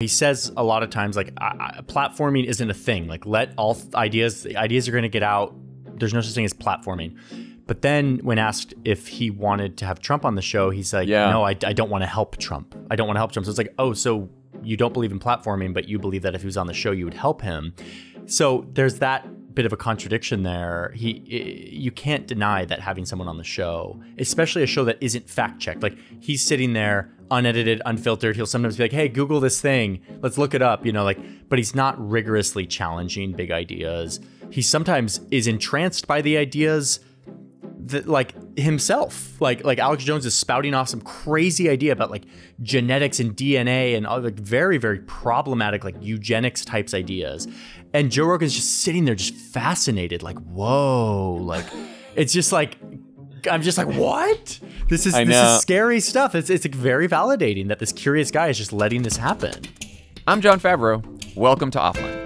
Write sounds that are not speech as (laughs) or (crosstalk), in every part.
He says a lot of times like I, I, platforming isn't a thing. Like let all ideas the ideas are going to get out. There's no such thing as platforming. But then when asked if he wanted to have Trump on the show, he's like, Yeah. no, I, I don't want to help Trump. I don't want to help Trump. So it's like, oh, so you don't believe in platforming, but you believe that if he was on the show, you would help him. So there's that bit of a contradiction there. He, you can't deny that having someone on the show, especially a show that isn't fact checked, like he's sitting there unedited, unfiltered. He'll sometimes be like, "Hey, Google this thing. Let's look it up." You know, like, but he's not rigorously challenging big ideas. He sometimes is entranced by the ideas that like himself like like alex jones is spouting off some crazy idea about like genetics and dna and other very very problematic like eugenics types ideas and joe rogan's just sitting there just fascinated like whoa like it's just like i'm just like what this is I this know. is scary stuff it's it's like very validating that this curious guy is just letting this happen I'm John Favreau. Welcome to Offline.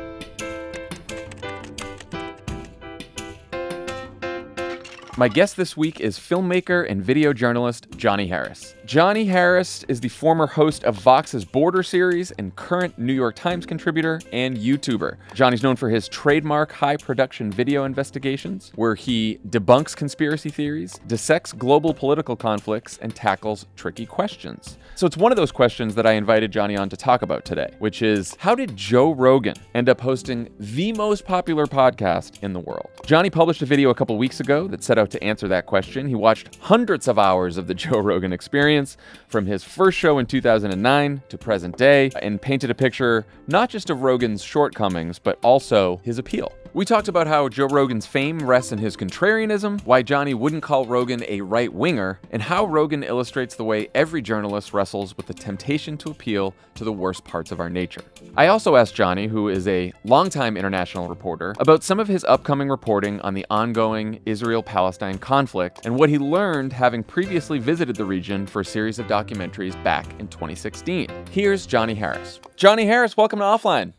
My guest this week is filmmaker and video journalist Johnny Harris. Johnny Harris is the former host of Vox's Border series and current New York Times contributor and YouTuber. Johnny's known for his trademark high production video investigations, where he debunks conspiracy theories, dissects global political conflicts, and tackles tricky questions. So it's one of those questions that I invited Johnny on to talk about today, which is how did Joe Rogan end up hosting the most popular podcast in the world? Johnny published a video a couple weeks ago that set out to answer that question. He watched hundreds of hours of the (laughs) Joe Rogan experience from his first show in 2009 to present day and painted a picture not just of Rogan's shortcomings, but also his appeal. We talked about how Joe Rogan's fame rests in his contrarianism, why Johnny wouldn't call Rogan a right winger, and how Rogan illustrates the way every journalist wrestles with the temptation to appeal to the worst parts of our nature. I also asked Johnny, who is a longtime international reporter, about some of his upcoming reporting on the ongoing Israel Palestine conflict and what he learned having previously visited the region for a series of documentaries back in 2016. Here's Johnny Harris. Johnny Harris, welcome to Offline.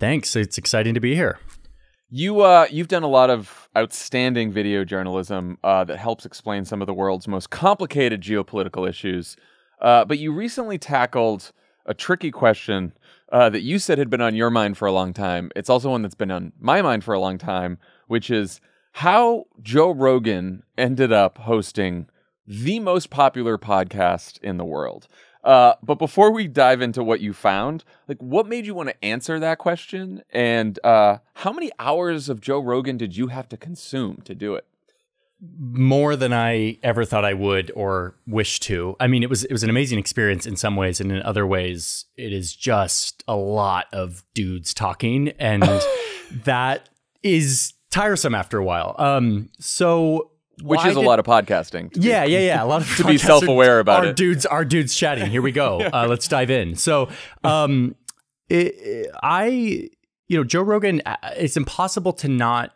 thanks it's exciting to be here You uh, you've done a lot of outstanding video journalism uh, that helps explain some of the world's most complicated geopolitical issues. Uh, but you recently tackled a tricky question uh, that you said had been on your mind for a long time. It's also one that's been on my mind for a long time, which is how Joe Rogan ended up hosting the most popular podcast in the world. Uh, but before we dive into what you found, like what made you want to answer that question, and uh, how many hours of Joe Rogan did you have to consume to do it? more than I ever thought I would or wish to. I mean, it was it was an amazing experience in some ways, and in other ways, it is just a lot of dudes talking, and (laughs) that is tiresome after a while. Um, so Which is a lot of podcasting. to be- yeah, yeah, yeah. A lot of (laughs) To be self-aware about are it. Dudes, our dudes chatting. Here we go. (laughs) uh, let's dive in. So, um, it, I, you know, Joe Rogan. uh, It's impossible to not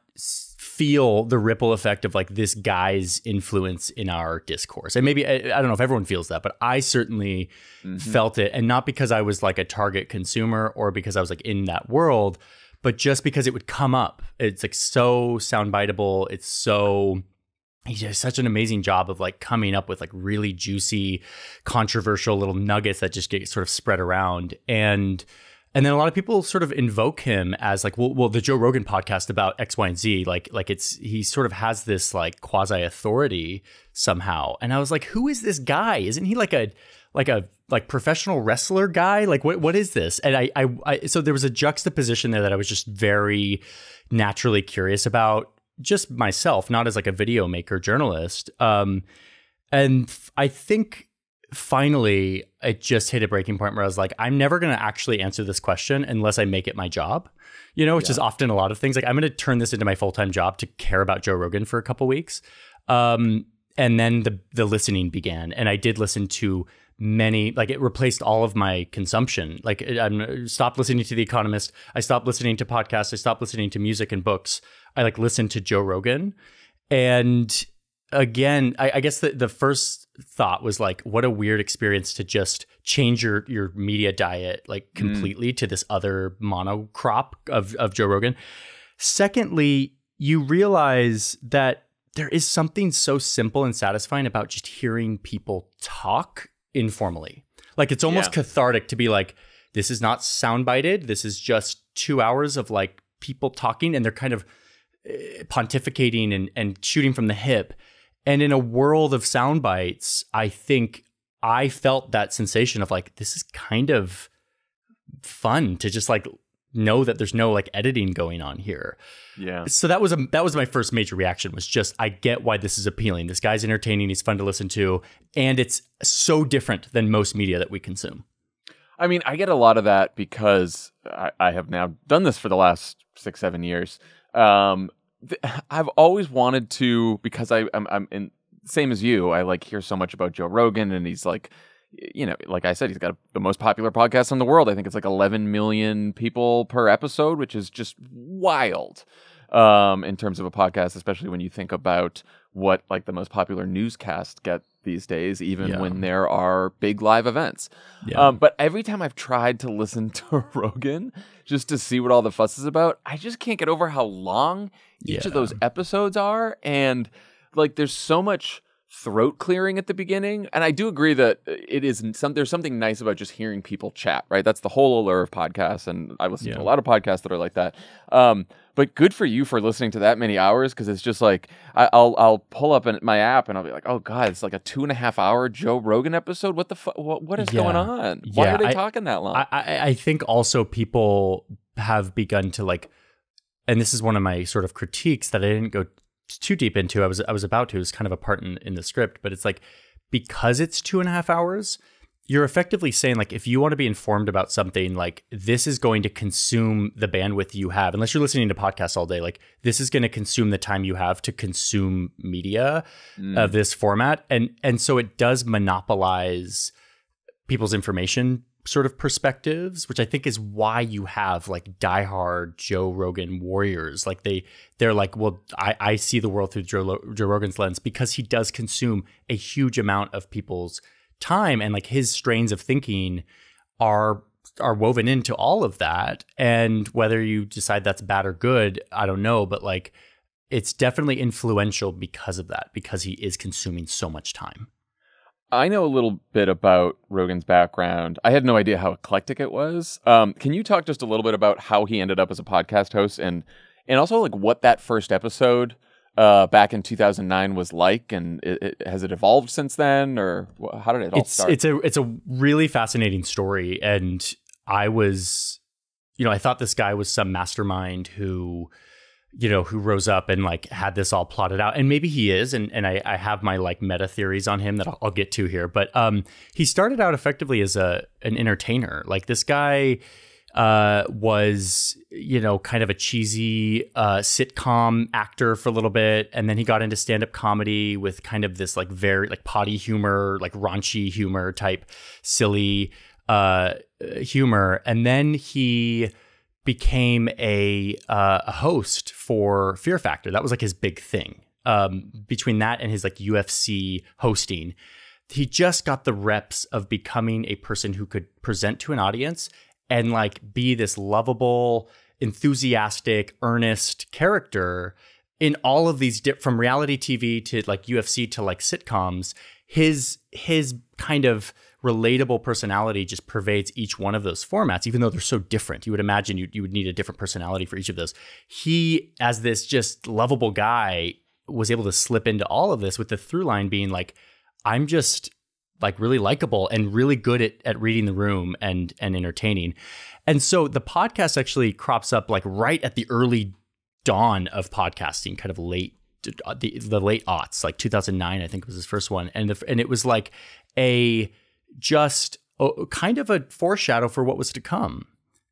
feel the ripple effect of like this guy's influence in our discourse. And maybe I, I don't know if everyone feels that, but I certainly felt it, and not because I was like a target consumer or because I was like in that world, but just because it would come up. It's like so soundbiteable. It's so he does such an amazing job of like coming up with like really juicy controversial little nuggets that just get sort of spread around. And and then a lot of people sort of invoke him as like well, well the joe rogan podcast about x y and z like like it's he sort of has this like quasi authority somehow. And i was like who is this guy? Isn't he like a like a like professional wrestler guy? Like what what is this? And I, I i so there was a juxtaposition there that i was just very naturally curious about just myself, not as like a video maker journalist. Um, and I think finally it just hit a breaking point where I was like, I'm never going to actually answer this question unless I make it my job, you know, which is often a lot of things. Like, I'm going to turn this into my full time job to care about Joe Rogan for a couple weeks. Um, and then the the listening began, and I did listen to many like it replaced all of my consumption. Like i'm uh, stopped listening to the economist. I stopped listening to podcasts. I stopped listening to music and books. I like listened to joe rogan. And again i, I guess the, the first thought was like what a weird experience to just change your your media diet like mm. completely to this other monocrop of of joe rogan. Secondly you realize that there is something so simple and satisfying about just hearing people talk informally. Like it's almost Yeah. cathartic to be like, this is not soundbited. This is just two hours of like people talking and they're kind of uh, pontificating and, and shooting from the hip. And in a world of sound bites, I think I felt that sensation of like, this is kind of fun to just like know that there's no like editing going on here. Yeah. So that was a that was my first major reaction was just I get why this is appealing. This guy's entertaining, he's fun to listen to, and it's so different than most media that we consume. I mean, I get a lot of that because I, I have now done this for the last six, seven years. Um, th- (laughs) I've always wanted to because I, I'm, I'm in same as you. I like hear so much about Joe Rogan, and he's like, you know, like I said, he's got the most popular podcast in the world. I think it's like 11 million people per episode, which is just wild um, in terms of a podcast, especially when you think about what like the most popular newscasts get these days, even Yeah. when there are big live events. Yeah. Um, but every time I've tried to listen (laughs) to Rogan just to see what all the fuss is about, I just can't get over how long each of those episodes are. And like, there's so much throat clearing at the beginning. And I do agree that it is some, there's something nice about just hearing people chat, right? That's the whole allure of podcasts. And I listen Yeah. to a lot of podcasts that are like that. Um, but good for you for listening to that many hours because it's just like I, I'll I'll pull up in my app and I'll be like, oh god, it's like a two and a half hour Joe Rogan episode. What the fu- what, what is going on? Why Yeah, are they I- talking that long? I, I I think also people have begun to like, and this is one of my sort of critiques that I didn't go too deep into. I was I was about to. It's kind of a part in, in the script, but it's like because it's two and a half hours, you're effectively saying like if you want to be informed about something, like this is going to consume the bandwidth you have. Unless you're listening to podcasts all day, like this is going to consume the time you have to consume media Mm. of this format, and and so it does monopolize people's information sort of perspectives, which I think is why you have like diehard Joe Rogan warriors. Like they they're like, well, I, I see the world through Joe, Joe Rogan's lens because he does consume a huge amount of people's time and like his strains of thinking are are woven into all of that. And whether you decide that's bad or good, I don't know, but like it's definitely influential because of that, because he is consuming so much time. I know a little bit about Rogan's background. I had no idea how eclectic it was. Um, can you talk just a little bit about how he ended up as a podcast host and and also like what that first episode uh, back in 2009 was like, and it, it, has it evolved since then, or how did it all it's start? it's a it's a really fascinating story and i was you know i thought this guy was some mastermind who you know who rose up and like had this all plotted out. And maybe he is and and i, I have my like meta theories on him that I'll, I'll get to here. But um he started out effectively as a an entertainer. Like this guy uh, was you know kind of a cheesy uh, sitcom actor for a little bit, and then he got into stand up comedy with kind of this like very like potty humor, like raunchy humor type, silly uh, humor, and then he became a uh, a host for Fear Factor. That was like his big thing. Um, between that and his like UFC hosting, he just got the reps of becoming a person who could present to an audience and like be this lovable, enthusiastic, earnest character in all of these di- from reality TV to like UFC to like sitcoms. His his kind of relatable personality just pervades each one of those formats, even though they're so different. You would imagine you, you would need a different personality for each of those. He, as this just lovable guy, was able to slip into all of this with the through line being like, I'm just like really likable and really good at, at reading the room and and entertaining. And so the podcast actually crops up like right at the early dawn of podcasting, kind of late uh, the the late aughts, like 2009, I think was his first one, and the, and it was like a just a, kind of a foreshadow for what was to come,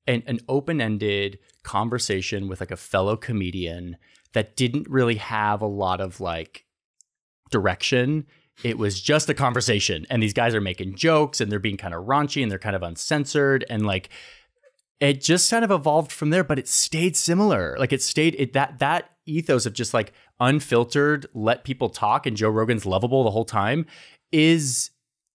an an open ended conversation with like a fellow comedian that didn't really have a lot of like direction. It was just a conversation, and these guys are making jokes and they're being kind of raunchy and they're kind of uncensored and like it just kind of evolved from there, but it stayed similar. Like it stayed it that that ethos of just like unfiltered, let people talk, and Joe Rogan's lovable the whole time is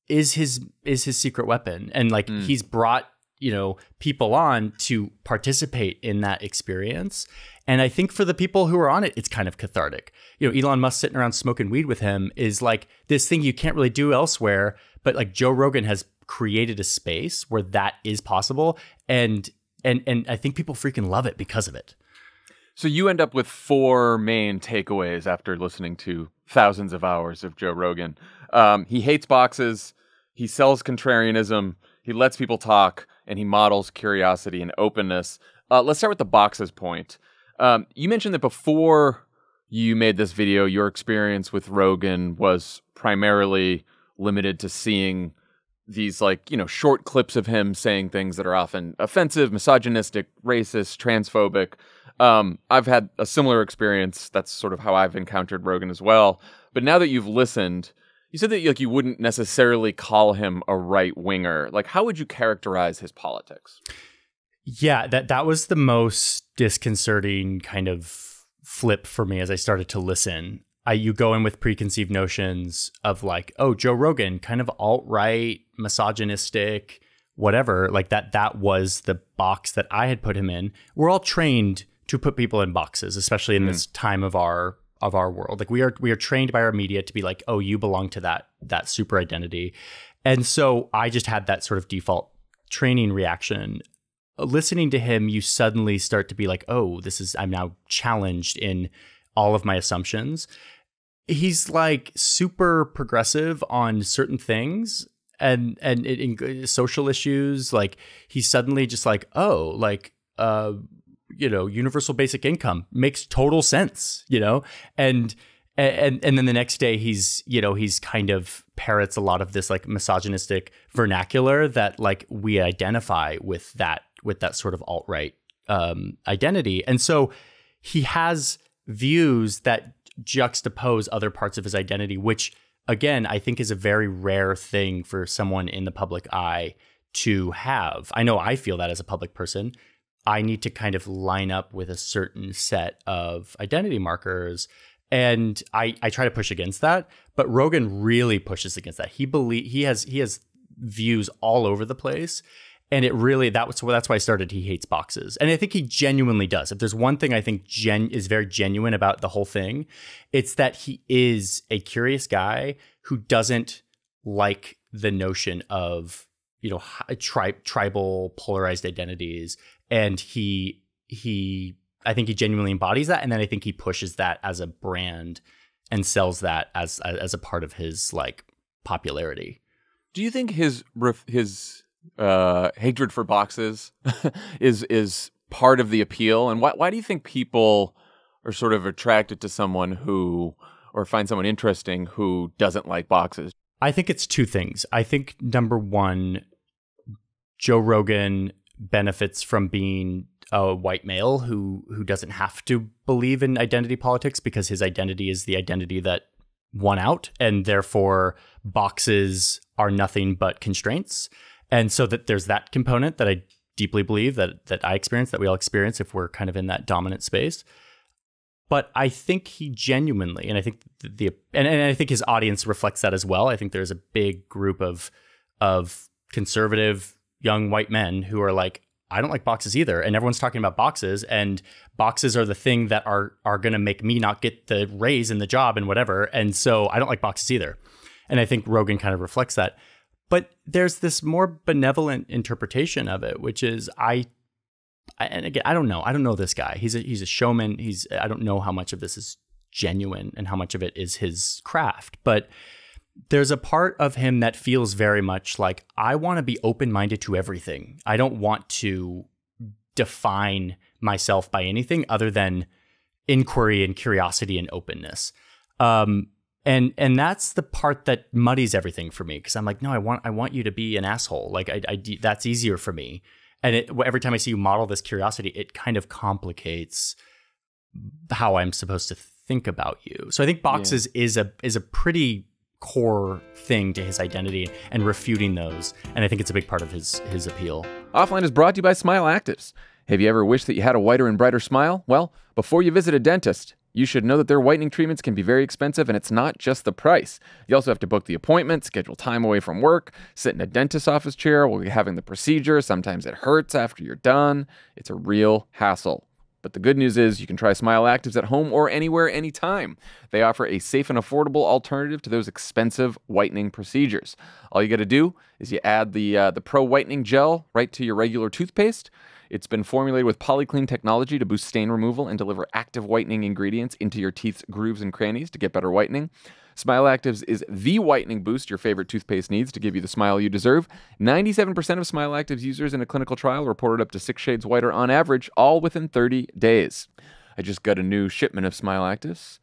is his is his secret weapon. And like Mm. he's brought, you know, people on to participate in that experience. And I think for the people who are on it, it's kind of cathartic. You know, Elon Musk sitting around smoking weed with him is like this thing you can't really do elsewhere. But like Joe Rogan has created a space where that is possible and and and I think people freaking love it because of it. So you end up with four main takeaways after listening to thousands of hours of Joe Rogan. Um, he hates boxes. He sells contrarianism. He lets people talk, and he models curiosity and openness. Uh, let's start with the boxes point. Um, you mentioned that before you made this video, your experience with Rogan was primarily limited to seeing these like you know short clips of him saying things that are often offensive, misogynistic, racist, transphobic. Um, I've had a similar experience. That's sort of how I've encountered Rogan as well. But now that you've listened, you said that like you wouldn't necessarily call him a right winger. Like, how would you characterize his politics? Yeah, that that was the most disconcerting kind of flip for me as I started to listen. I you go in with preconceived notions of like, oh, Joe Rogan, kind of alt right, misogynistic, whatever. Like that that was the box that I had put him in. We're all trained to put people in boxes, especially in mm. this time of our of our world. Like we are we are trained by our media to be like, oh, you belong to that that super identity. And so I just had that sort of default training reaction. Listening to him, you suddenly start to be like, oh, this is I'm now challenged in all of my assumptions. He's like super progressive on certain things and and in social issues like he's suddenly just like oh like uh you know, universal basic income makes total sense, you know, and and and then the next day he's you know he's kind of parrots a lot of this like misogynistic vernacular that like we identify with that with that sort of alt right um, identity, and so he has views that juxtapose other parts of his identity, which again I think is a very rare thing for someone in the public eye to have. I know I feel that as a public person I need to kind of line up with a certain set of identity markers. And I, I try to push against that, but Rogan really pushes against that. He believe he has he has views all over the place, and it really that was that's why I started. He hates boxes, and I think he genuinely does. If there's one thing I think gen is very genuine about the whole thing, it's that he is a curious guy who doesn't like the notion of you know tri- tribal polarized identities and he he I think he genuinely embodies that, and then I think he pushes that as a brand and sells that as as a part of his like popularity. Do you think his his uh, hatred for boxes (laughs) is is part of the appeal? And why why do you think people are sort of attracted to someone who or find someone interesting who doesn't like boxes? I think it's two things. I think number one, Joe Rogan benefits from being a white male who who doesn't have to believe in identity politics because his identity is the identity that won out and therefore boxes are nothing but constraints. And so that there's that component that i deeply believe that that i experience that we all experience if we're kind of in that dominant space. But i think he genuinely and i think the, and, and i think his audience reflects that as well. I think there's a big group of of conservative young white men who are like, I don't like boxes either. And everyone's talking about boxes and boxes are the thing that are are gonna make me not get the raise in the job and whatever. And so I don't like boxes either. And I think Rogan kind of reflects that. But there's this more benevolent interpretation of it, which is I and again, I don't know. I don't know this guy. He's a he's a showman. He's I don't know how much of this is genuine and how much of it is his craft. But there's a part of him that feels very much like I want to be open minded to everything. I don't want to define myself by anything other than inquiry and curiosity and openness. Um, and and that's the part that muddies everything for me because I'm like, no, I want I want you to be an asshole. Like I, I that's easier for me. And it, every time I see you model this curiosity, it kind of complicates how I'm supposed to think about you. So I think boxes yeah. is a is a pretty core thing to his identity and refuting those. And I think it's a big part of his his appeal. Offline is brought to you by Smile Actives. Have you ever wished that you had a whiter and brighter smile? Well, before you visit a dentist, you should know that their whitening treatments can be very expensive and it's not just the price. You also have to book the appointment, schedule time away from work, sit in a dentist's office chair while you're having the procedure. Sometimes it hurts after you're done. It's a real hassle. But the good news is you can try Smile Actives at home or anywhere, anytime. They offer a safe and affordable alternative to those expensive whitening procedures. All you got to do is you add the uh, the Pro Whitening Gel right to your regular toothpaste. It's been formulated with polyclean technology to boost stain removal and deliver active whitening ingredients into your teeth's grooves and crannies to get better whitening. Smile Actives is the whitening boost your favorite toothpaste needs to give you the smile you deserve. 97% of Smile Actives users in a clinical trial reported up to six shades whiter on average, all within 30 days. I just got a new shipment of Smile Actives.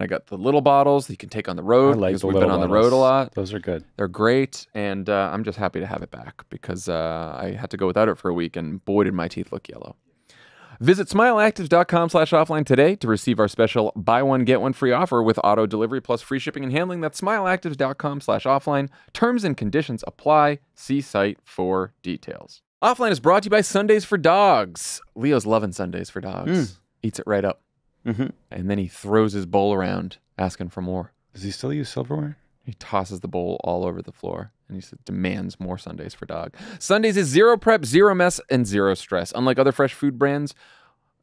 I got the little bottles that you can take on the road like because the we've been on the road a lot. Those are good. They're great, and uh, I'm just happy to have it back because uh, I had to go without it for a week, and boy, did my teeth look yellow. Visit smileactives.com slash offline today to receive our special buy one, get one free offer with auto delivery plus free shipping and handling. That's smileactives.com slash offline. Terms and conditions apply. See site for details. Offline is brought to you by Sundays for Dogs. Leo's loving Sundays for Dogs. Eats it right up. Mhm. And then he throws his bowl around asking for more. Does he still use silverware? He tosses the bowl all over the floor and he said, demands more Sundays for dog. Sundays is zero prep, zero mess, and zero stress. Unlike other fresh food brands,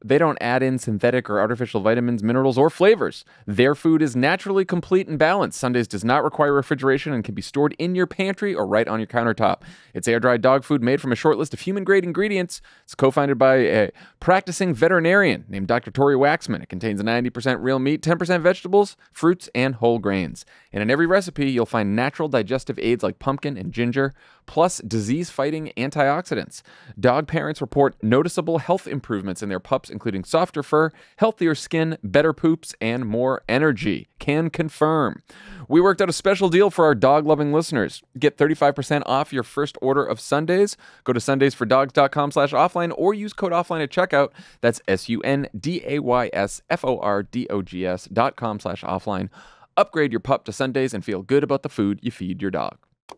they don't add in synthetic or artificial vitamins, minerals, or flavors. Their food is naturally complete and balanced. Sundays does not require refrigeration and can be stored in your pantry or right on your countertop. It's air dried dog food made from a short list of human grade ingredients. It's co founded by a practicing veterinarian named Dr. Tory Waxman. It contains 90% real meat, 10% vegetables, fruits, and whole grains. And in every recipe, you'll find natural digestive aids like pumpkin and ginger, plus disease fighting antioxidants. Dog parents report noticeable health improvements in their pups, including softer fur, healthier skin, better poops, and more energy. Can confirm. We worked out a special deal for our dog loving listeners. Get 35% off your first order of Sundays. Go to sundaysfordogs.com slash offline or use code offline at checkout. That's S U N D A Y S F O R D O G S dot com slash offline. Upgrade your pup to Sundays and feel good about the food you feed your dog.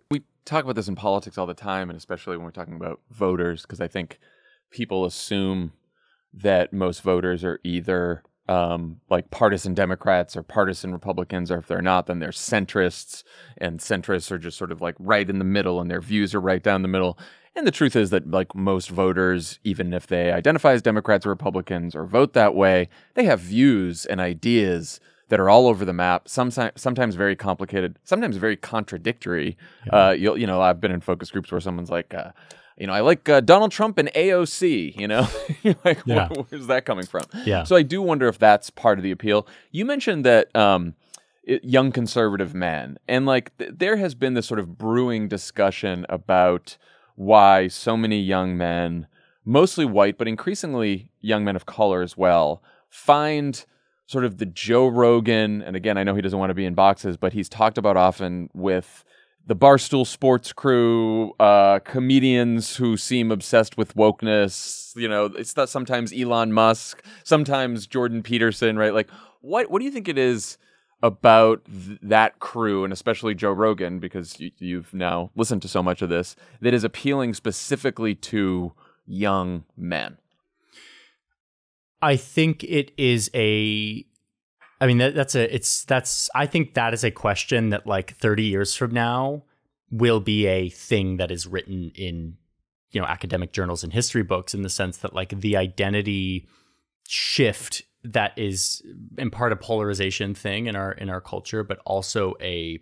We talk about this in politics all the time, and especially when we're talking about voters, because I think people assume that most voters are either um, like partisan Democrats or partisan Republicans, or if they're not, then they're centrists, and centrists are just sort of like right in the middle, and their views are right down the middle. And the truth is that like most voters, even if they identify as Democrats or Republicans or vote that way, they have views and ideas that are all over the map. Sometimes, sometimes very complicated, sometimes very contradictory. Uh, you'll, you know, I've been in focus groups where someone's like, uh, you know, I like uh, Donald Trump and AOC. You know, (laughs) like, Yeah. where, where's that coming from? Yeah. So I do wonder if that's part of the appeal. You mentioned that um, it, young conservative men, and like th- there has been this sort of brewing discussion about why so many young men, mostly white, but increasingly young men of color as well, find sort of the Joe Rogan, and again, I know he doesn't want to be in boxes, but he's talked about often with the Barstool Sports crew, uh, comedians who seem obsessed with wokeness. You know, it's not sometimes Elon Musk, sometimes Jordan Peterson, right? Like, what what do you think it is about th- that crew, and especially Joe Rogan, because you, you've now listened to so much of this, that is appealing specifically to young men? I think it is a I mean that, that's a it's that's I think that is a question that like 30 years from now will be a thing that is written in you know academic journals and history books in the sense that like the identity shift that is in part a polarization thing in our in our culture but also a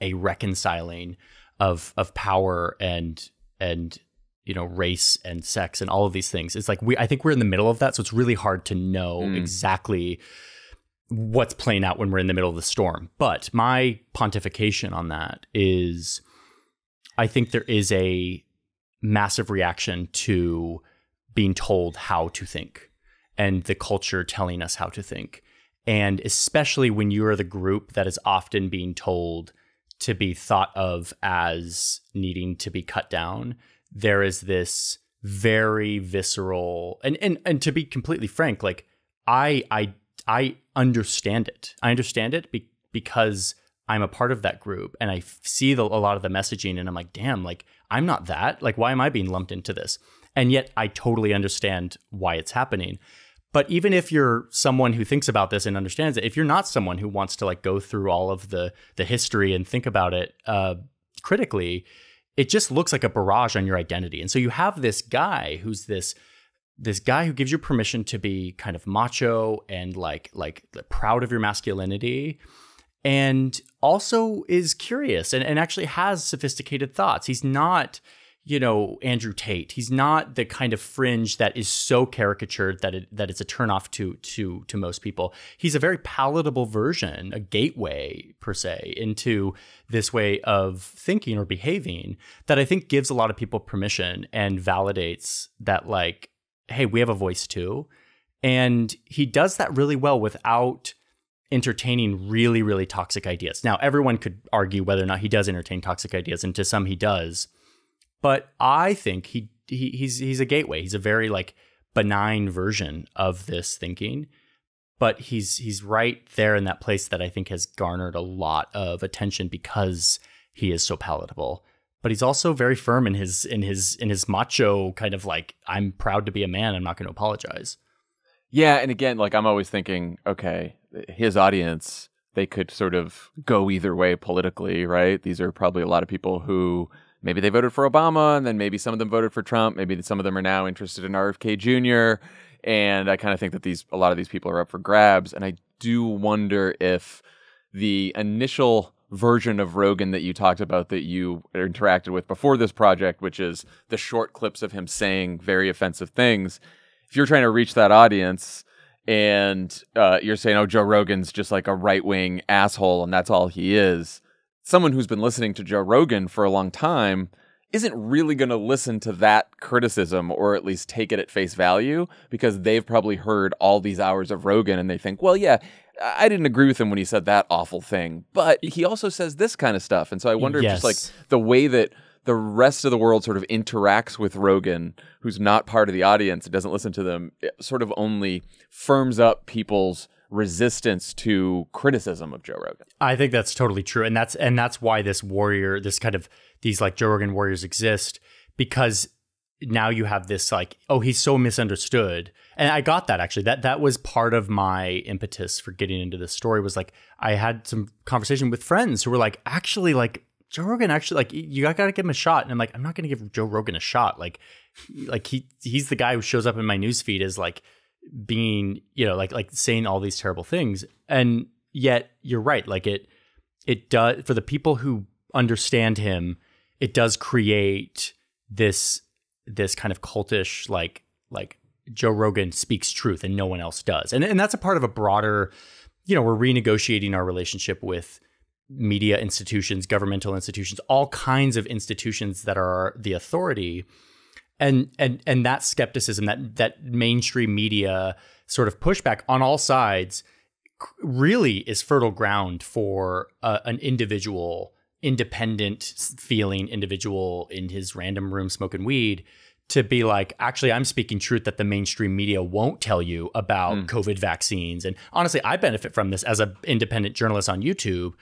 a reconciling of of power and and you know race and sex and all of these things. It's like we i think we're in the middle of that so it's really hard to know Mm. exactly what's playing out when we're in the middle of the storm. But my pontification on that is i think there is a massive reaction to being told how to think and the culture telling us how to think. And especially when you are the group that is often being told to be thought of as needing to be cut down there is this very visceral and and and to be completely frank like i i i understand it. I understand it be, because i'm a part of that group and i f- see the, a lot of the messaging and i'm like damn like i'm not that. Like why am i being lumped into this? And yet i totally understand why it's happening. But even if you're someone who thinks about this and understands it if you're not someone who wants to like go through all of the the history and think about it uh critically it just looks like a barrage on your identity. And so you have this guy who's this this guy who gives you permission to be kind of macho and like like proud of your masculinity and also is curious and, and actually has sophisticated thoughts. He's not, you know, Andrew Tate. He's not the kind of fringe that is so caricatured that it that it's a turnoff to to to most people. He's a very palatable version, a gateway per se into this way of thinking or behaving that I think gives a lot of people permission and validates that like, hey, we have a voice too. And he does that really well without entertaining really, really toxic ideas. Now, everyone could argue whether or not he does entertain toxic ideas, and to some he does. But I think he, he he's he's a gateway. He's a very like benign version of this thinking. But he's he's right there in that place that I think has garnered a lot of attention because he is so palatable. But he's also very firm in his in his in his macho kind of like I'm proud to be a man. I'm not going to apologize. Yeah, and again, like I'm always thinking, okay, his audience, they could sort of go either way politically, right? These are probably a lot of people who maybe they voted for Obama and then maybe some of them voted for Trump, maybe some of them are now interested in RFK Jr. And I kind of think that these a lot of these people are up for grabs and I do wonder if the initial version of Rogan that you talked about that you interacted with before this project, which is the short clips of him saying very offensive things, if you're trying to reach that audience and uh, you're saying, oh, Joe Rogan's just like a right wing asshole and that's all he is, someone who's been listening to Joe Rogan for a long time isn't really going to listen to that criticism or at least take it at face value because they've probably heard all these hours of Rogan and they think, well, yeah, I didn't agree with him when he said that awful thing, but he also says this kind of stuff. And so I wonder yes. if just like the way that the rest of the world sort of interacts with Rogan, who's not part of the audience and doesn't listen to them, sort of only firms up people's resistance to criticism of Joe Rogan. I think that's totally true, and that's and that's why this warrior, this kind of these like Joe Rogan warriors exist because now you have this like oh he's so misunderstood and i got that actually that that was part of my impetus for getting into this story was like i had some conversation with friends who were like actually like Joe Rogan actually like you got to give him a shot, and I'm like, I'm not going to give Joe Rogan a shot. Like, like he he's the guy who shows up in my newsfeed as like being you know like like saying all these terrible things, and yet you're right. Like it it does for the people who understand him, it does create this this kind of cultish like like Joe Rogan speaks truth and no one else does, and and that's a part of a broader, you know, we're renegotiating our relationship with media institutions, governmental institutions, all kinds of institutions that are the authority. And and and that skepticism, that that mainstream media sort of pushback on all sides, really is fertile ground for uh, an individual, independent feeling individual in his random room smoking weed to be like, actually, I'm speaking truth that the mainstream media won't tell you about mm. COVID vaccines. And honestly, I benefit from this as an independent journalist on YouTube.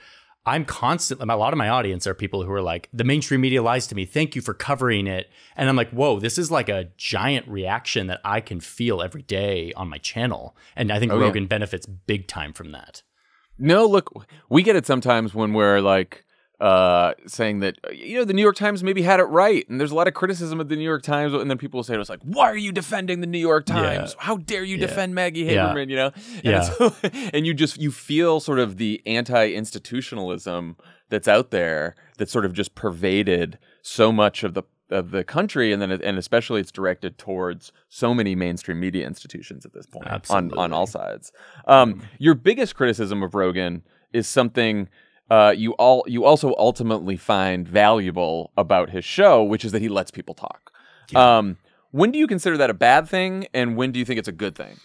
I'm constantly, a lot of my audience are people who are like, the mainstream media lies to me. Thank you for covering it. And I'm like, whoa, this is like a giant reaction that I can feel every day on my channel. And I think oh, Rogan yeah. benefits big time from that. No, look, we get it sometimes when we're like, uh, saying that uh, you know the New York Times maybe had it right, and there's a lot of criticism of the New York Times, and then people will say to us like, "Why are you defending the New York Times? Yeah. How dare you yeah. defend Maggie Haberman?" You know, and yeah. So, (laughs) and you just you feel sort of the anti-institutionalism that's out there that sort of just pervaded so much of the of the country, and then and especially it's directed towards so many mainstream media institutions at this point Absolutely. on on all sides. Um, mm. Your biggest criticism of Rogan is something uh, you all you also ultimately find valuable about his show, which is that he lets people talk. Yeah. Um, when do you consider that a bad thing, and when do you think it's a good thing?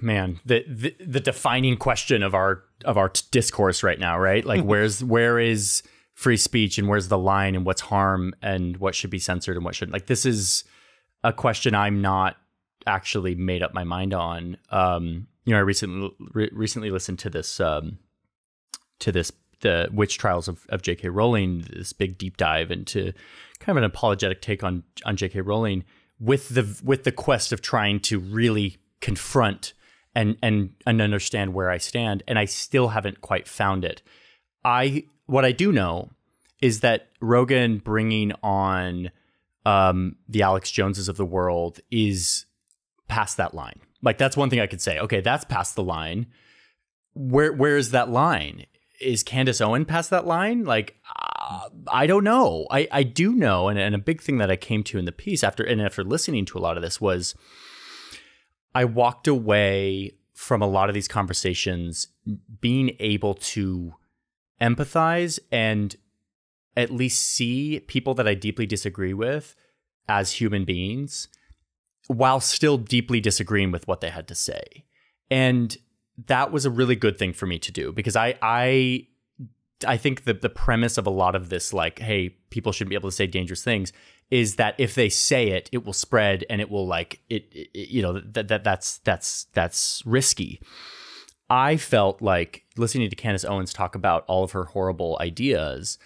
Man, the, the the, defining question of our of our discourse right now, right? Like, (laughs) where's where is free speech, and where's the line, and what's harm, and what should be censored, and what shouldn't? Like, this is a question I'm not actually made up my mind on. Um, you know, I recently re- recently listened to this um, to this the witch trials of, of J.K. Rowling, this big deep dive into kind of an apologetic take on on J.K. Rowling with the with the quest of trying to really confront and and and understand where I stand, and I still haven't quite found it. I what I do know is that Rogan bringing on um, the Alex Joneses of the world is past that line. Like that's one thing I could say. Okay, that's past the line. Where where is that line? Is Candace Owen past that line? Like uh, I don't know. I I do know, and, and a big thing that I came to in the piece after and after listening to a lot of this was I walked away from a lot of these conversations being able to empathize and at least see people that I deeply disagree with as human beings while still deeply disagreeing with what they had to say. And that was a really good thing for me to do because I I I think the the premise of a lot of this like hey people shouldn't be able to say dangerous things is that if they say it it will spread and it will like it, it you know that that that's that's that's risky. I felt like listening to Candace Owens talk about all of her horrible ideas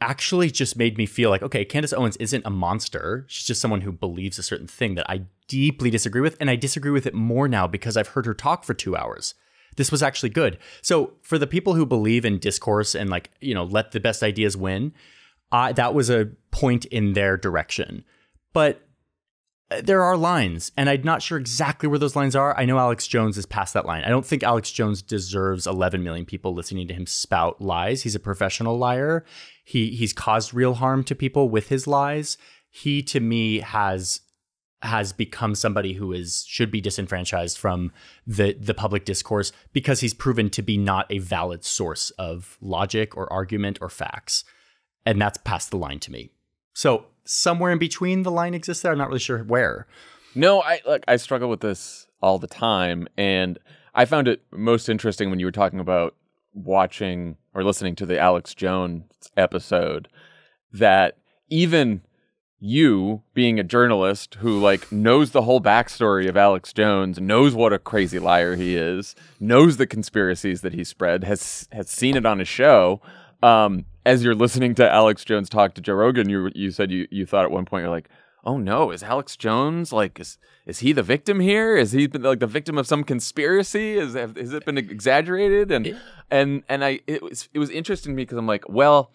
actually just made me feel like, okay, Candace Owens isn't a monster. She's just someone who believes a certain thing that I deeply disagree with. And I disagree with it more now because I've heard her talk for two hours. This was actually good. So for the people who believe in discourse and like, you know, let the best ideas win, uh, that was a point in their direction. But there are lines, and I'm not sure exactly where those lines are. I know Alex Jones is past that line. I don't think Alex Jones deserves 11 million people listening to him spout lies. He's a professional liar. He he's caused real harm to people with his lies. He to me has has become somebody who is should be disenfranchised from the the public discourse because he's proven to be not a valid source of logic or argument or facts. And that's past the line to me. So somewhere in between the line exists there. I'm not really sure where. No, I like I struggle with this all the time, and I found it most interesting when you were talking about watching or listening to the Alex Jones episode that even you being a journalist who like knows the whole backstory of Alex Jones, knows what a crazy liar he is, knows the conspiracies that he spread, has has seen it on his show. Um, as you're listening to Alex Jones talk to Joe Rogan, you you said you you thought at one point you're like, oh no, is Alex Jones like is is he the victim here? Is he like the victim of some conspiracy? Is has it been exaggerated? And and and I it was it was interesting to me because I'm like, well,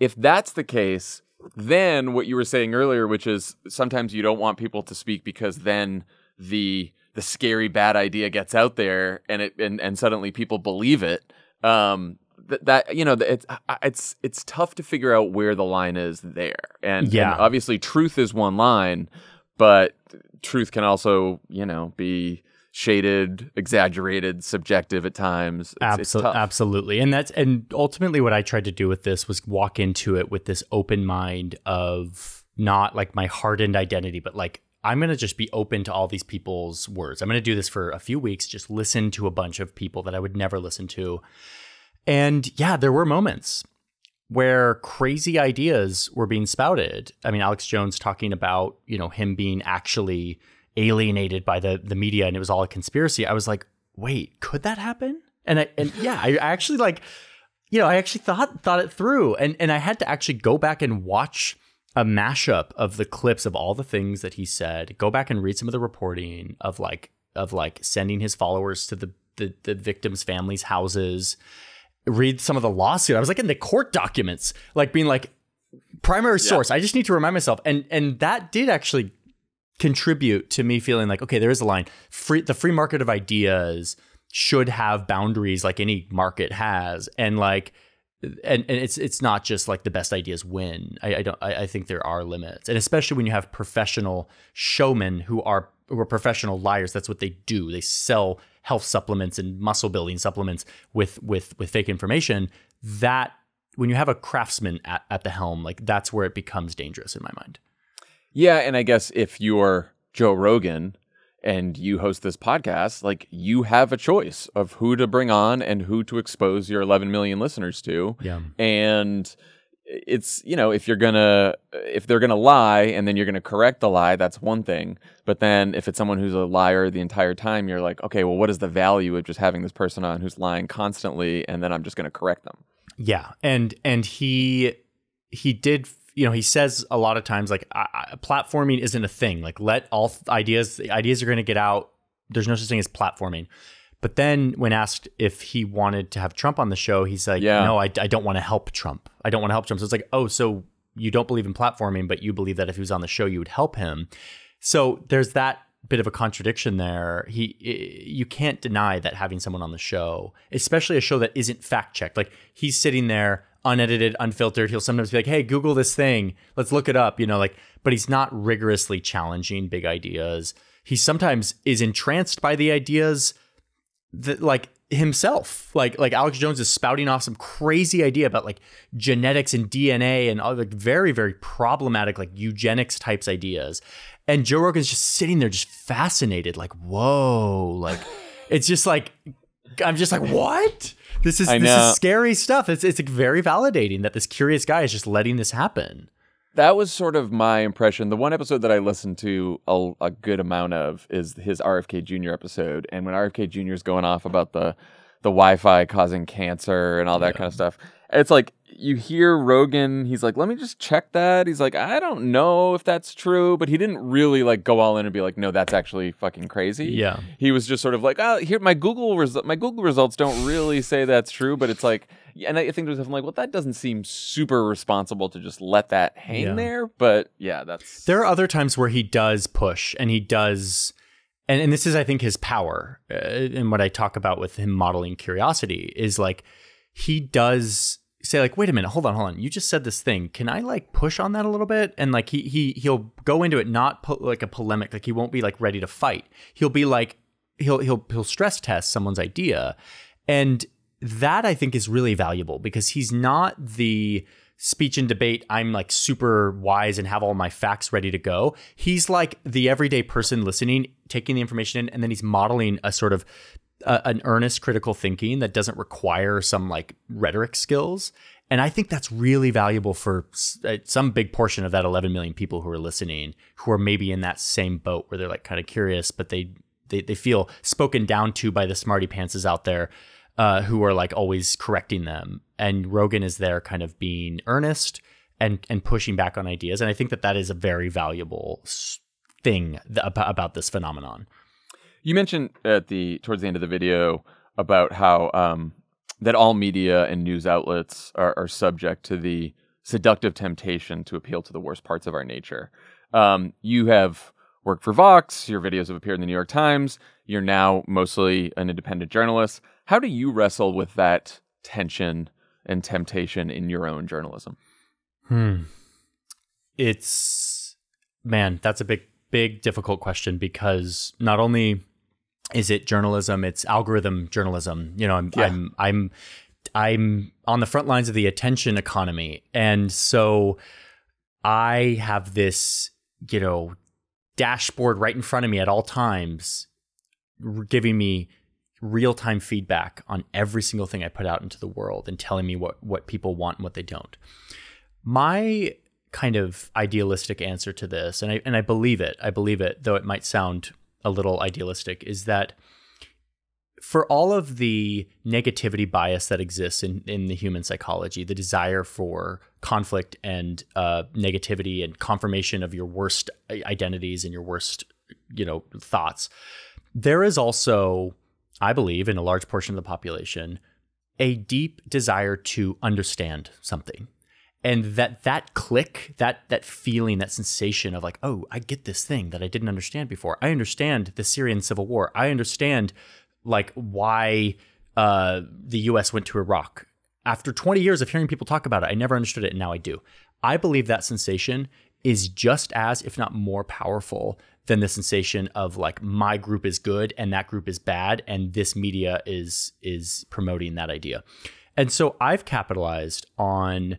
if that's the case, then what you were saying earlier, which is sometimes you don't want people to speak because then the the scary bad idea gets out there and it and, and suddenly people believe it. Um, that, that you know it's it's it's tough to figure out where the line is there and, yeah. and obviously truth is one line but truth can also you know be shaded exaggerated subjective at times it's, Absol- it's absolutely and that's and ultimately what i tried to do with this was walk into it with this open mind of not like my hardened identity but like I'm going to just be open to all these people's words. I'm going to do this for a few weeks, just listen to a bunch of people that I would never listen to and yeah, there were moments where crazy ideas were being spouted. I mean, Alex Jones talking about, you know, him being actually alienated by the the media and it was all a conspiracy. I was like, "Wait, could that happen?" And I and yeah, I actually like you know, I actually thought thought it through and and I had to actually go back and watch a mashup of the clips of all the things that he said. Go back and read some of the reporting of like of like sending his followers to the the, the victims' families' houses read some of the lawsuit. I was like in the court documents, like being like primary source. Yeah. I just need to remind myself, and and that did actually contribute to me feeling like okay, there is a line. Free the free market of ideas should have boundaries like any market has, and like. And, and it's it's not just like the best ideas win. I, I don't. I, I think there are limits, and especially when you have professional showmen who are who are professional liars. That's what they do. They sell health supplements and muscle building supplements with with with fake information that when you have a craftsman at, at the helm like that's where it becomes dangerous in my mind yeah and i guess if you're joe rogan and you host this podcast like you have a choice of who to bring on and who to expose your 11 million listeners to. Yeah. And it's you know if you're gonna if they're gonna lie and then you're gonna correct the lie that's one thing. But then if it's someone who's a liar the entire time you're like okay well what is the value of just having this person on who's lying constantly and then i'm just gonna correct them? Yeah and and he he did you know he says a lot of times like I, I, platforming isn't a thing like let all ideas the ideas are gonna get out there's no such thing as platforming but then, when asked if he wanted to have Trump on the show, he's like, yeah. "No, I, I don't want to help Trump. I don't want to help Trump." So it's like, "Oh, so you don't believe in platforming, but you believe that if he was on the show, you would help him." So there's that bit of a contradiction there. He, you can't deny that having someone on the show, especially a show that isn't fact checked, like he's sitting there unedited, unfiltered. He'll sometimes be like, "Hey, Google this thing. Let's look it up." You know, like, but he's not rigorously challenging big ideas. He sometimes is entranced by the ideas that, like, himself. Like, like Alex Jones is spouting off some crazy idea about like genetics and DNA and all like very, very problematic like eugenics types ideas. And Joe Rogan's just sitting there, just fascinated, like, whoa, like it's just like I'm just like, what? This is this is scary stuff. It's it's very validating that this curious guy is just letting this happen. That was sort of my impression. The one episode that I listened to a, a good amount of is his RFK Jr. episode, and when RFK Jr. is going off about the the Wi-Fi causing cancer and all that yeah. kind of stuff, it's like you hear Rogan, he's like, let me just check that. He's like, I don't know if that's true, but he didn't really like go all in and be like, no, that's actually fucking crazy. Yeah. He was just sort of like, oh, here my Google res- my Google results don't really say that's true, but it's like, and I think there's something like, well, that doesn't seem super responsible to just let that hang yeah. there. But yeah, that's there are other times where he does push and he does. And, and this is, I think, his power. Uh, and what I talk about with him modeling curiosity is like he does say like wait a minute hold on hold on. You just said this thing. Can i like push on that a little bit? And like he he he'll go into it not po- like a polemic like he won't be like ready to fight. He'll be like he'll he'll he'll stress test someone's idea. And that i think is really valuable because he's not the speech and debate i'm like super wise and have all my facts ready to go. He's like the everyday person listening taking the information in and then he's modeling a sort of an earnest critical thinking that doesn't require some like rhetoric skills. And I think that's really valuable for uh, some big portion of that 11 million people who are listening, who are maybe in that same boat where they're like kind of curious, but they they, they feel spoken down to by the smarty pantses out there uh, who are like always correcting them. And Rogan is there kind of being earnest and and pushing back on ideas. And I think that that is a very valuable thing about, about this phenomenon. You mentioned at the towards the end of the video about how um, that all media and news outlets are, are, subject to the seductive temptation to appeal to the worst parts of our nature. Um, you have worked for Vox. Your videos have appeared in the New York Times. You're now mostly an independent journalist. How do you wrestle with that tension and temptation in your own journalism? Hmm. It's man, that's a big, big, difficult question because not only is it journalism? It's algorithm journalism. You know, I'm yeah. I'm I'm I'm on the front lines of the attention economy, and so I have this you know dashboard right in front of me at all times, giving me real time feedback on every single thing I put out into the world and telling me what what people want and what they don't. My kind of idealistic answer to this, and I and I believe it. I believe it, though it might sound a little idealistic is that for all of the negativity bias that exists in, in the human psychology, the desire for conflict and uh, negativity and confirmation of your worst identities and your worst, you know, thoughts, there is also, I believe, in a large portion of the population, a deep desire to understand something and that that click that that feeling that sensation of like oh i get this thing that i didn't understand before. I understand the syrian civil war. I understand like why uh, the us went to iraq. After 20 years of hearing people talk about it i never understood it and now i do. I believe that sensation is just as if not more powerful than the sensation of like my group is good and that group is bad and this media is is promoting that idea. And so i've capitalized on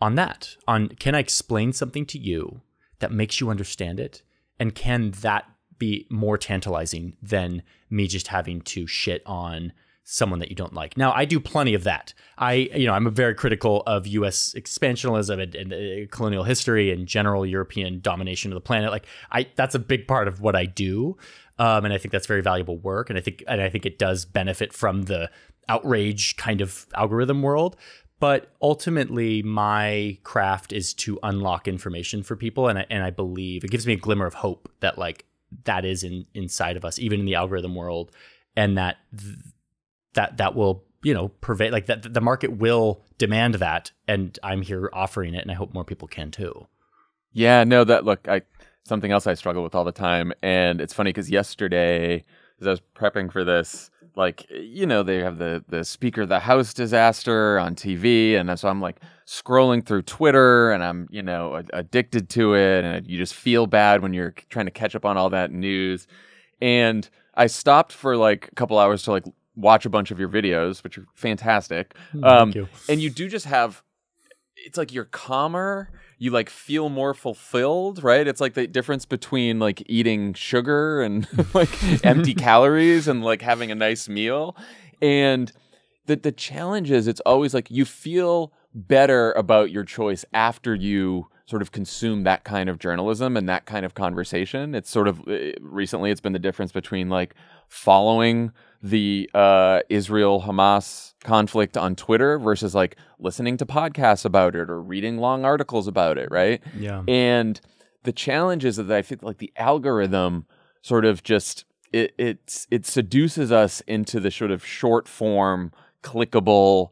on that on can i explain something to you that makes you understand it? And can that be more tantalizing than me just having to shit on someone that you don't like? Now i do plenty of that. I you know i'm very critical of us expansionism and, and uh, colonial history and general european domination of the planet. Like i that's a big part of what i do um, and i think that's very valuable work and i think and i think it does benefit from the outrage kind of algorithm world but ultimately my craft is to unlock information for people and I, and I believe it gives me a glimmer of hope that like that is in inside of us even in the algorithm world and that th- that that will you know pervade like that the market will demand that and I'm here offering it and I hope more people can too. Yeah, no that look I something else I struggle with all the time. And it's funny because yesterday, as I was prepping for this, like you know they have the the speaker of the house disaster on TV and so I'm like scrolling through Twitter and I'm you know addicted to it and you just feel bad when you're trying to catch up on all that news and I stopped for like a couple hours to like watch a bunch of your videos which are fantastic um, you. and you do just have it's like you're calmer you like feel more fulfilled, right? It's like the difference between like eating sugar and (laughs) like empty (laughs) calories and like having a nice meal. And the the challenge is it's always like you feel better about your choice after you sort of consume that kind of journalism and that kind of conversation. It's sort of uh, recently it's been the difference between like following the uh, Israel Hamas conflict on Twitter versus like listening to podcasts about it or reading long articles about it, right? Yeah. And the challenge is that I think like the algorithm sort of just it it it seduces us into the sort of short form, clickable.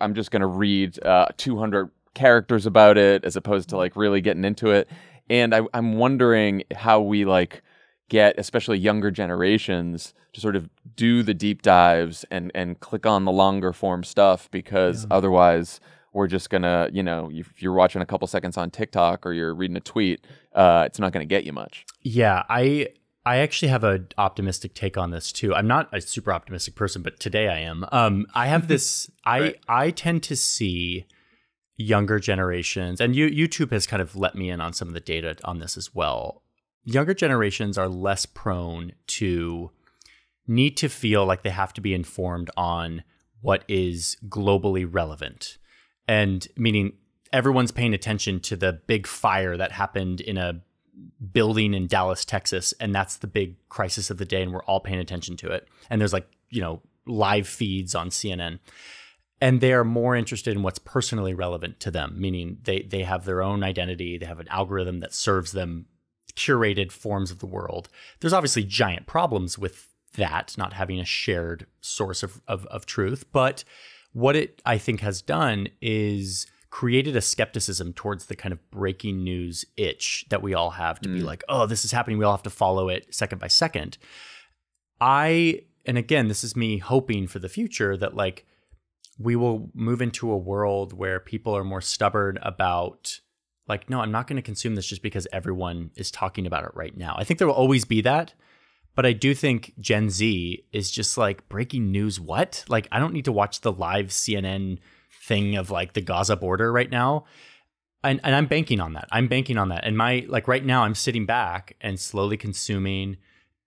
I'm just going to read uh, 200 characters about it as opposed to like really getting into it. And I, I'm wondering how we like get especially younger generations to sort of do the deep dives and and click on the longer form stuff because yeah. otherwise we're just gonna you know if you're watching a couple seconds on tiktok or you're reading a tweet uh, it's not gonna get you much yeah i i actually have an optimistic take on this too i'm not a super optimistic person but today i am um, i have this (laughs) right. i i tend to see younger generations and you, youtube has kind of let me in on some of the data on this as well younger generations are less prone to need to feel like they have to be informed on what is globally relevant. And meaning everyone's paying attention to the big fire that happened in a building in Dallas, Texas, and that's the big crisis of the day, and we're all paying attention to it. And there's like, you know, live feeds on CNN. And they are more interested in what's personally relevant to them, meaning they they have their own identity, they have an algorithm that serves them curated forms of the world. There's obviously giant problems with that, not having a shared source of, of, of truth. But what it, I think, has done is created a skepticism towards the kind of breaking news itch that we all have to mm. be like, oh, this is happening. We all have to follow it second by second. I, and again, this is me hoping for the future that like we will move into a world where people are more stubborn about like, no, I'm not going to consume this just because everyone is talking about it right now. I think there will always be that. But I do think Gen Z is just like breaking news. What? Like, I don't need to watch the live CNN thing of like the Gaza border right now. And, and I'm banking on that. I'm banking on that. And my, like, right now, I'm sitting back and slowly consuming,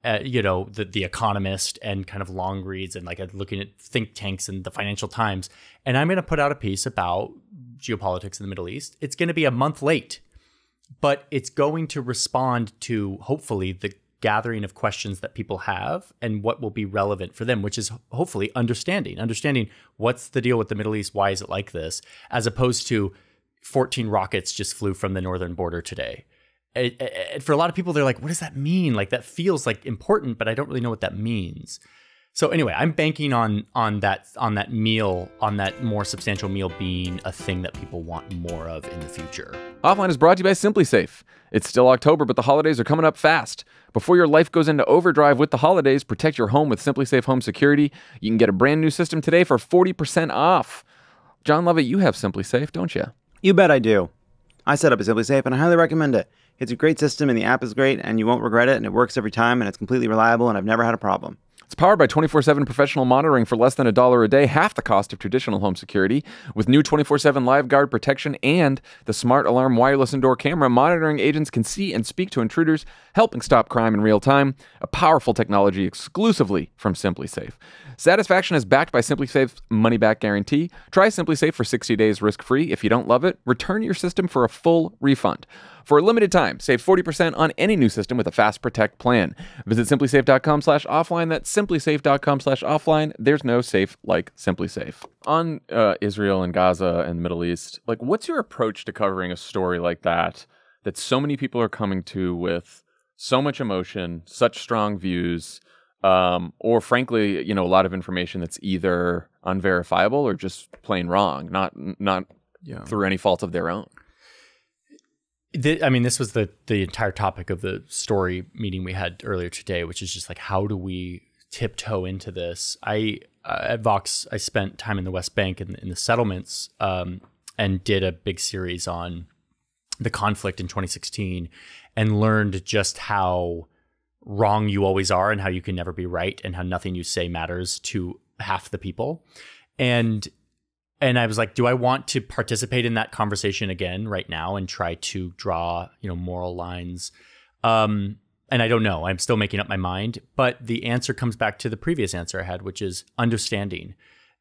uh, you know, the, the Economist and kind of long reads and like looking at think tanks and the Financial Times. And I'm going to put out a piece about geopolitics in the Middle East. It's going to be a month late, but it's going to respond to hopefully the gathering of questions that people have and what will be relevant for them, which is hopefully understanding, understanding what's the deal with the Middle East, why is it like this, as opposed to 14 rockets just flew from the northern border today. And for a lot of people, they're like, what does that mean? Like, that feels like important, but I don't really know what that means. So anyway, I'm banking on on that on that meal, on that more substantial meal being a thing that people want more of in the future. Offline is brought to you by SimpliSafe. It's still October, but the holidays are coming up fast. Before your life goes into overdrive with the holidays, protect your home with SimpliSafe Home Security. You can get a brand new system today for 40% off. Jon Lovett, you have SimpliSafe, don't you? You bet I do. I set up a SimpliSafe and I highly recommend it. It's a great system and the app is great and you won't regret it and it works every time and it's completely reliable and I've never had a problem. It's powered by 24 7 professional monitoring for less than a dollar a day, half the cost of traditional home security. With new 24 7 live guard protection and the smart alarm wireless indoor camera, monitoring agents can see and speak to intruders, helping stop crime in real time. A powerful technology exclusively from SimpliSafe. Satisfaction is backed by SimpliSafe's money back guarantee. Try SimpliSafe for 60 days risk free. If you don't love it, return your system for a full refund. For a limited time, save 40% on any new system with a Fast Protect plan. Visit simplisafe.com slash offline. That's simplisafe.com slash offline. There's no safe like SimpliSafe. On uh, Israel and Gaza and the Middle East, like what's your approach to covering a story like that that so many people are coming to with so much emotion, such strong views, um, or frankly, you know, a lot of information that's either unverifiable or just plain wrong, not not yeah. through any fault of their own. I mean, this was the the entire topic of the story meeting we had earlier today, which is just like how do we tiptoe into this? I uh, at Vox, I spent time in the West Bank in, in the settlements um, and did a big series on the conflict in 2016, and learned just how wrong you always are and how you can never be right and how nothing you say matters to half the people. And and I was like, do I want to participate in that conversation again right now and try to draw, you know, moral lines? Um, and I don't know. I'm still making up my mind. But the answer comes back to the previous answer I had, which is understanding.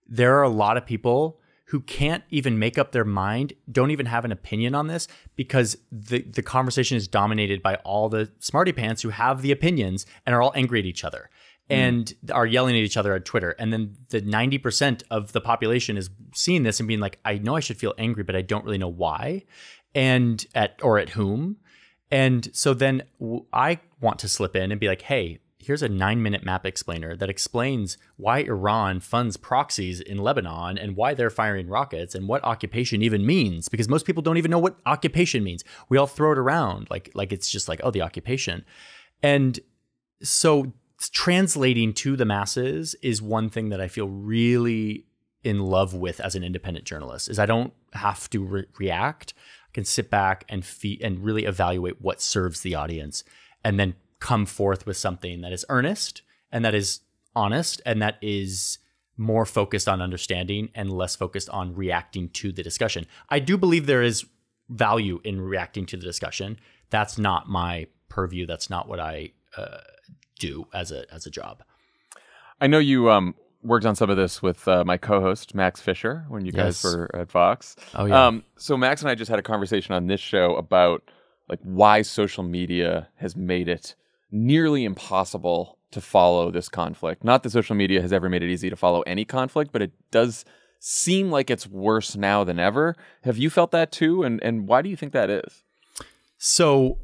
There are a lot of people who can't even make up their mind, don't even have an opinion on this because the, the conversation is dominated by all the smarty pants who have the opinions and are all angry at each other. Mm. and are yelling at each other on Twitter. And then the 90% of the population is seeing this and being like, I know I should feel angry, but I don't really know why and at or at whom. And so then I want to slip in and be like, hey, here's a nine minute map explainer that explains why Iran funds proxies in Lebanon and why they're firing rockets and what occupation even means. Because most people don't even know what occupation means. We all throw it around like like it's just like, oh, the occupation. And so translating to the masses is one thing that I feel really in love with as an independent journalist is I don't have to re- react. I can sit back and fee- and really evaluate what serves the audience and then come forth with something that is earnest and that is honest and that is more focused on understanding and less focused on reacting to the discussion. I do believe there is value in reacting to the discussion. That's not my purview. That's not what I uh, do as a as a job. I know you um, worked on some of this with uh, my co-host Max Fisher when you yes. guys were at Vox. Oh yeah. Um, so Max and I just had a conversation on this show about like why social media has made it nearly impossible to follow this conflict. Not that social media has ever made it easy to follow any conflict, but it does seem like it's worse now than ever. Have you felt that too? And and why do you think that is? So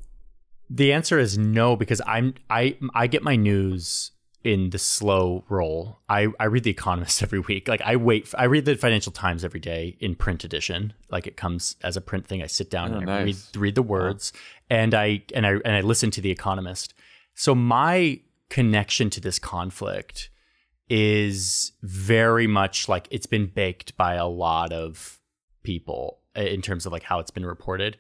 the answer is no because I'm I I get my news in the slow roll. I, I read The Economist (laughs) every week. Like I wait, for, I read the Financial Times every day in print edition. Like it comes as a print thing. I sit down oh, and I read, read the words, and I and I and I listen to The Economist. So my connection to this conflict is very much like it's been baked by a lot of people in terms of like how it's been reported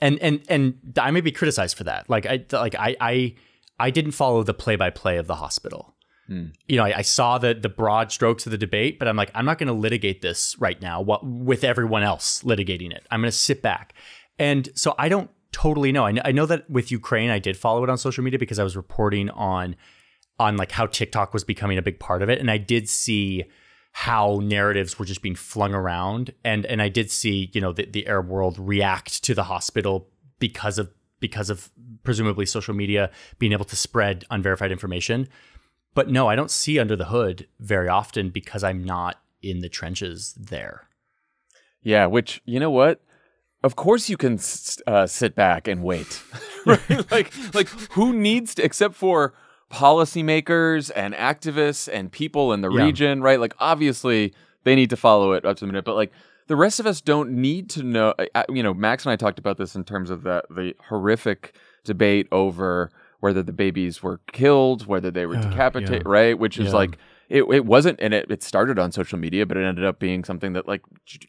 and and and I may be criticized for that. Like I like I I I didn't follow the play by play of the hospital. Mm. You know, I, I, saw the the broad strokes of the debate, but I'm like, I'm not going to litigate this right now what, with everyone else litigating it. I'm going to sit back, and so I don't totally know. I know. I know that with Ukraine, I did follow it on social media because I was reporting on on like how TikTok was becoming a big part of it, and I did see how narratives were just being flung around. And and I did see you know the, the Arab world react to the hospital because of because of presumably social media being able to spread unverified information. But no I don't see under the hood very often because I'm not in the trenches there. Yeah which you know what? Of course you can uh, sit back and wait. (laughs) Right? (laughs) Like like who needs to except for policymakers and activists and people in the yeah. region, right? Like, obviously, they need to follow it up to the minute, but like the rest of us don't need to know. You know, Max and I talked about this in terms of the the horrific debate over whether the babies were killed, whether they were uh, decapitated, yeah. right? Which is yeah. like it, it wasn't, and it, it started on social media, but it ended up being something that like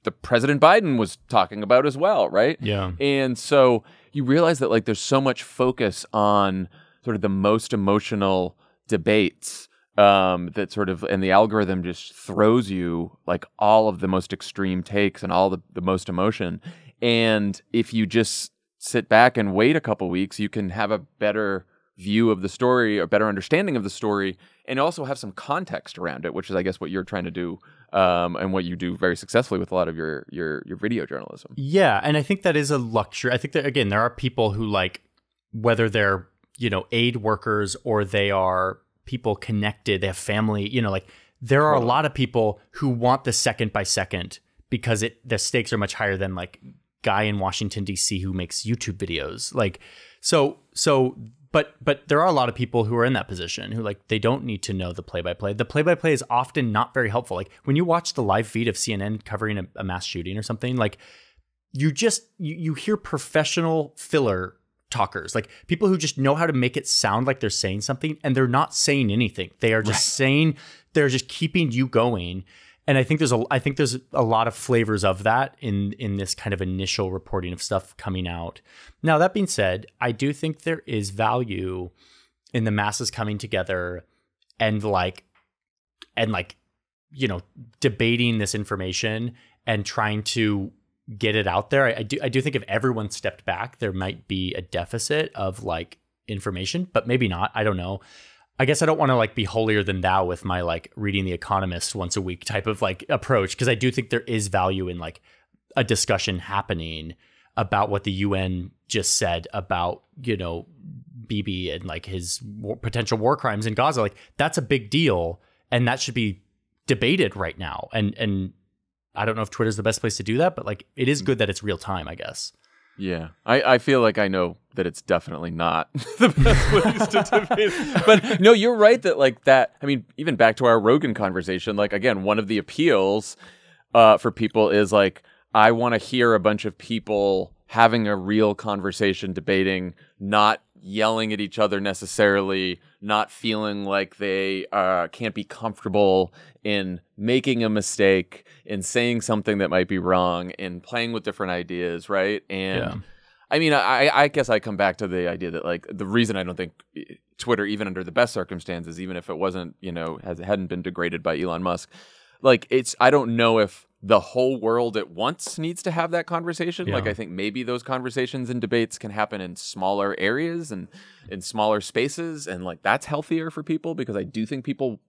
the President Biden was talking about as well, right? Yeah. And so you realize that like there's so much focus on sort of the most emotional debates um, that sort of and the algorithm just throws you like all of the most extreme takes and all the, the most emotion. And if you just sit back and wait a couple weeks you can have a better view of the story a better understanding of the story and also have some context around it which is i guess what you're trying to do um, and what you do very successfully with a lot of your your your video journalism. Yeah and i think that is a luxury. I think that again there are people who like whether they're you know aid workers or they are people connected they have family you know like there are a lot of people who want the second by second because it the stakes are much higher than like guy in Washington D.C. who makes YouTube videos like so so but but there are a lot of people who are in that position who like they don't need to know the play by play. The play by play is often not very helpful. Like when you watch the live feed of CNN covering a, a mass shooting or something, like you just you, you hear professional filler talkers like people who just know how to make it sound like they're saying something and they're not saying anything. They are just right. saying they're just keeping you going. And i think there's a i think there's a lot of flavors of that in in this kind of initial reporting of stuff coming out. Now that being said i do think there is value in the masses coming together and like and like you know debating this information and trying to get it out there. I, I, do I do think if everyone stepped back, there might be a deficit of like information, but maybe not. I don't know. I guess I don't want to like be holier than thou with my like reading the Economist once a week type of like approach because I do think there is value in like a discussion happening about what the UN just said about you know Bibi and like his war, potential war crimes in Gaza. Like that's a big deal, and that should be debated right now. And and I don't know if Twitter's the best place to do that, but like it is good that it's real time, I guess. Yeah, I, I feel like I know that it's definitely not (laughs) the best place to debate. (laughs) But no, you're right that like that. I mean, even back to our Rogan conversation, like again, one of the appeals uh, for people is like I want to hear a bunch of people having a real conversation, debating, not yelling at each other necessarily, not feeling like they uh, can't be comfortable in making a mistake, in saying something that might be wrong, in playing with different ideas, right? And yeah. I mean, I, I guess I come back to the idea that like the reason I don't think eh, Twitter, even under the best circumstances, even if it wasn't, you know, has hadn't been degraded by Elon Musk, like it's I don't know if the whole world at once needs to have that conversation. Yeah. Like I think maybe those conversations and debates can happen in smaller areas and in smaller spaces and like that's healthier for people because I do think people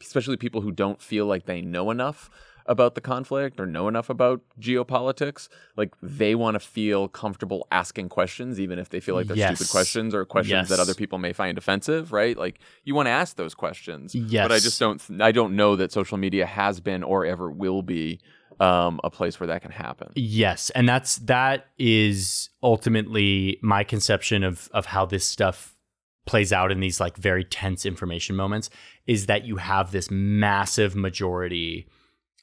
especially people who don't feel like they know enough about the conflict or know enough about geopolitics, like they want to feel comfortable asking questions, even if they feel like they're yes. stupid questions or questions yes. that other people may find offensive, right? Like you want to ask those questions. Yes. But I just don't, I don't know that social media has been or ever will be um, a place where that can happen. Yes, and that's that is ultimately my conception of of how this stuff plays out in these like very tense information moments is that you have this massive majority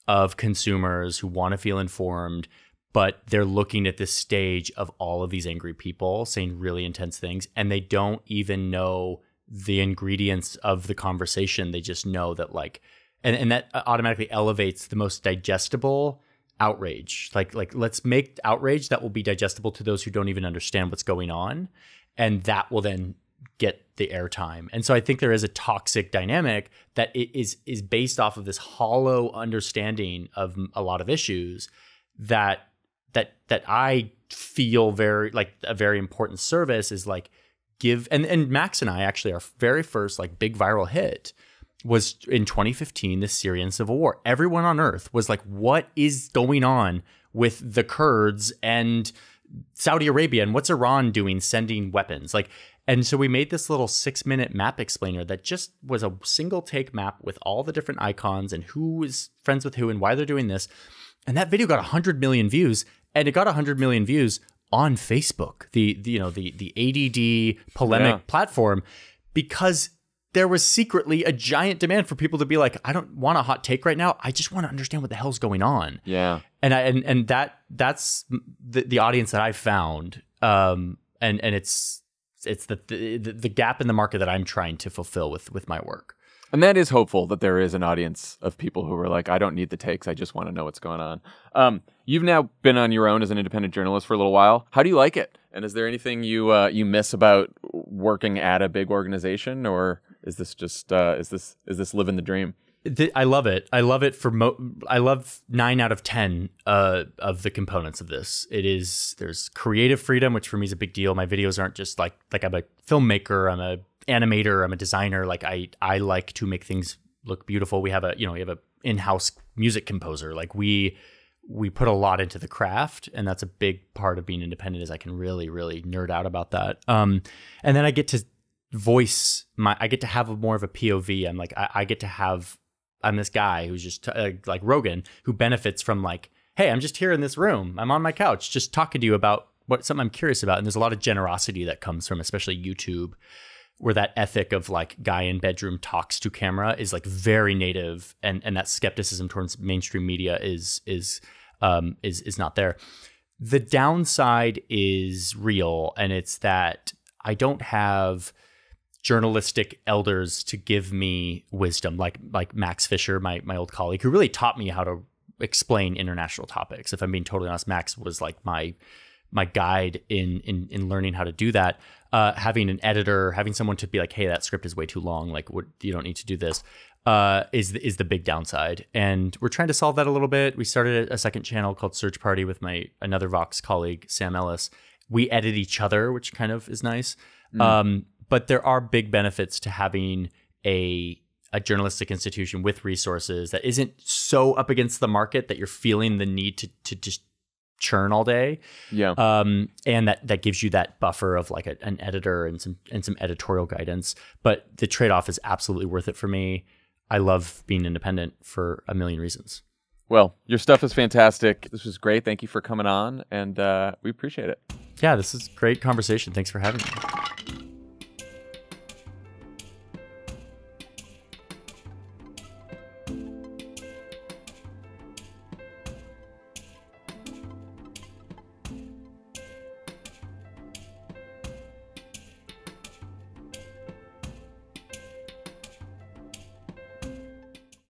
of consumers who want to feel informed, but they're looking at this stage of all of these angry people saying really intense things, and they don't even know the ingredients of the conversation. They just know that, like, and, and that uh, automatically elevates the most digestible outrage. Like, like let's make outrage that will be digestible to those who don't even understand what's going on, and that will then get the airtime. And so I think there is a toxic dynamic that is is based off of this hollow understanding of a lot of issues that that that I feel very like a very important service is like give and and Max and I actually our very first like big viral hit was in 2015 the Syrian civil war. Everyone on earth was like what is going on with the Kurds and Saudi Arabia and what's Iran doing sending weapons? Like and so we made this little six minute map explainer that just was a single take map with all the different icons and who is friends with who and why they're doing this. And that video got 100 million views and it got 100 million views on Facebook, the, the you know the the ADD polemic yeah. platform because there was secretly a giant demand for people to be like, I don't want a hot take right now. I just want to understand what the hell's going on. Yeah. And I and and that that's the the audience that I found. Um and and it's it's the, the the gap in the market that I'm trying to fulfill with with my work. And that is hopeful that there is an audience of people who are like, I don't need the takes. I just want to know what's going on. Um, you've now been on your own as an independent journalist for a little while. How do you like it? And is there anything you uh, you miss about working at a big organization, or is this just uh, is this is this living the dream? I love it. I love it for mo- I love nine out of ten uh, of the components of this. It is there's creative freedom, which for me is a big deal. My videos aren't just like like I'm a filmmaker, I'm a animator, I'm a designer. Like I I like to make things look beautiful. We have a you know we have a in-house music composer. Like we we put a lot into the craft, and that's a big part of being independent. Is I can really really nerd out about that. Um, and then I get to voice my I get to have more of a POV. I'm like I, I get to have I'm this guy who's just uh, like Rogan who benefits from like, hey, I'm just here in this room. I'm on my couch just talking to you about what something I'm curious about. And there's a lot of generosity that comes from especially YouTube where that ethic of like guy in bedroom talks to camera is like very native and and that skepticism towards mainstream media is is um is is not there. The downside is real, and it's that I don't have journalistic elders to give me wisdom, like like Max Fisher, my my old colleague, who really taught me how to explain international topics. If I'm being totally honest, Max was like my my guide in in in learning how to do that. Uh, having an editor, having someone to be like, "Hey, that script is way too long. Like, what, you don't need to do this." Uh, is is the big downside, and we're trying to solve that a little bit. We started a second channel called Search Party with my another Vox colleague Sam Ellis. We edit each other, which kind of is nice. Mm. Um, but there are big benefits to having a a journalistic institution with resources that isn't so up against the market that you're feeling the need to to just churn all day. Yeah. Um, and that that gives you that buffer of like a, an editor and some and some editorial guidance. But the trade off is absolutely worth it for me. I love being independent for a million reasons. Well, your stuff is fantastic. This was great. Thank you for coming on, and uh, we appreciate it. Yeah, this is great conversation. Thanks for having me.